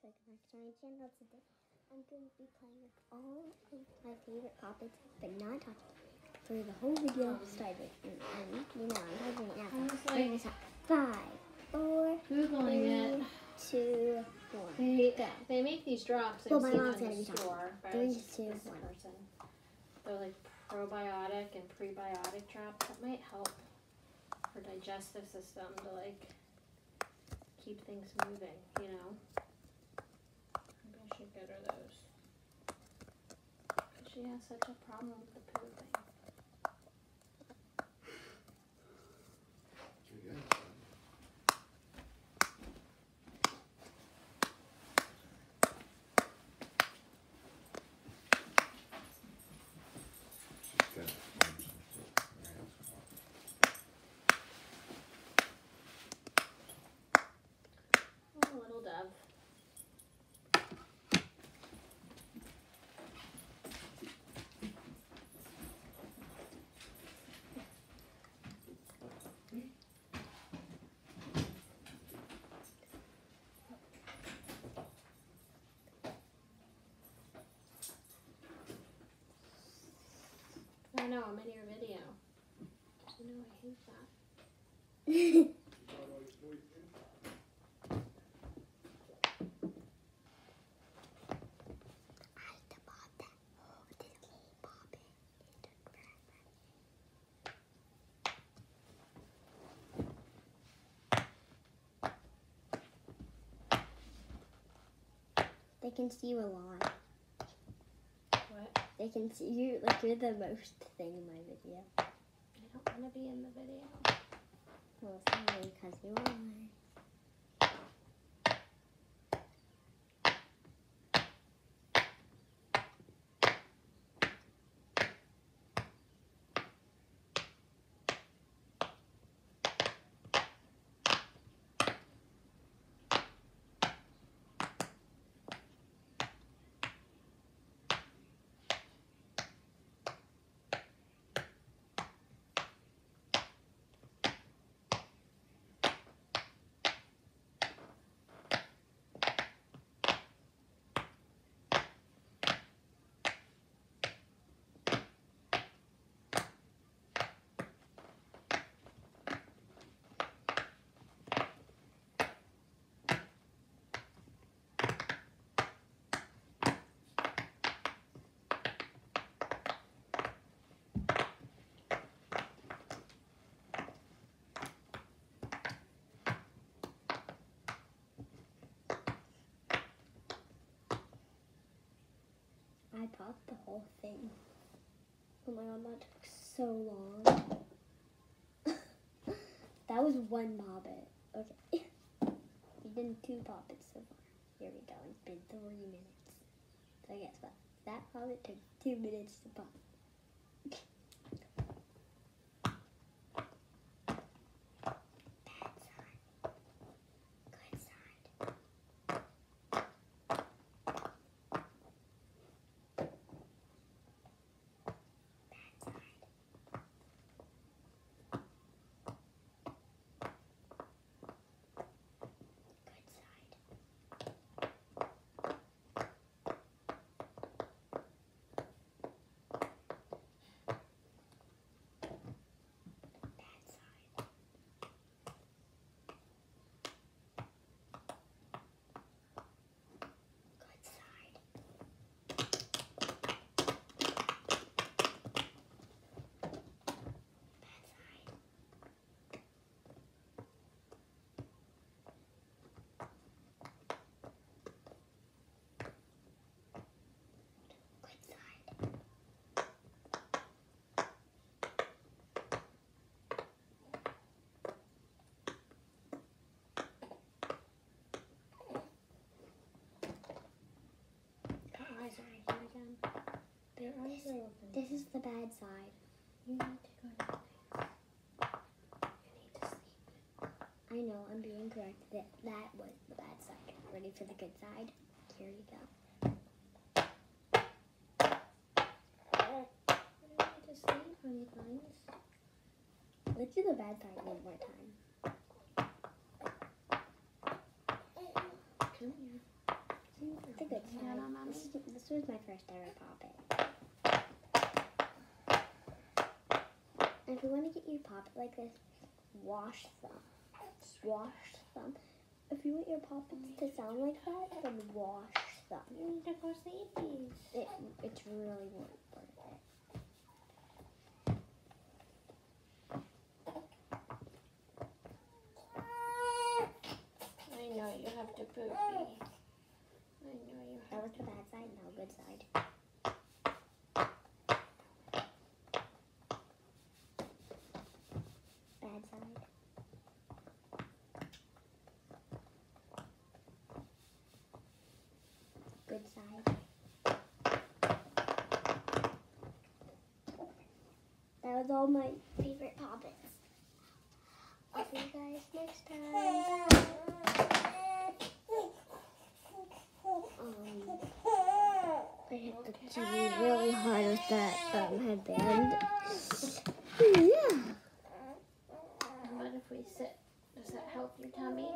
guys, welcome back to my channel today. I'm going to be playing with all of my favorite pop its, but not talking for the whole video oh. started. And, and you know, I'm talking now. I was We're like- gonna start. Five, four, Googling it. three, two, one. They, Go. they make these drops. I've Well, seen mom's in the store by Three, this, two, this one. person. They're like probiotic and prebiotic drops that might help her digestive system to like keep things moving. You know. Should get her those. She has such a problem with the pooping. Oh, know, I'm in your video. I know, I hate that. They can see you a lot. They can see you like you're the most thing in my video. I don't want to be in the video. Well, sorry, because you are. The whole thing. Oh my god, that took so long. that was one pop it. Okay. we did two pop its so far. Here we go. It's been three minutes. So I guess what? That pop it took two minutes to pop. Bad side. Good side. Bad side. Good side. Bad side. Good side. Bad side. Good side. Her eyes are right here again. Their eyes are open. This is the bad side. You need to go down there. You need to sleep. I know, I'm being correct. That that was the bad side. Ready for the good side? Here you go. You need to sleep, honey buns. Let's do the bad side one more time. Come here. It's a good side. This, this was my first ever pop it. And if you want to get your pop it like this, wash them. Wash them. If you want your pop its to sound like that, then wash them. You need to go sleepies. It, it's really it. I know you have to poopy. I know you That have was to. the bad side, now good side. Bad side. Good side. That was all my favorite pop its. I'll see you guys next time. Um, I hit the TV really hard with that um, headband. Yeah. What if we sit? Does that help your tummy?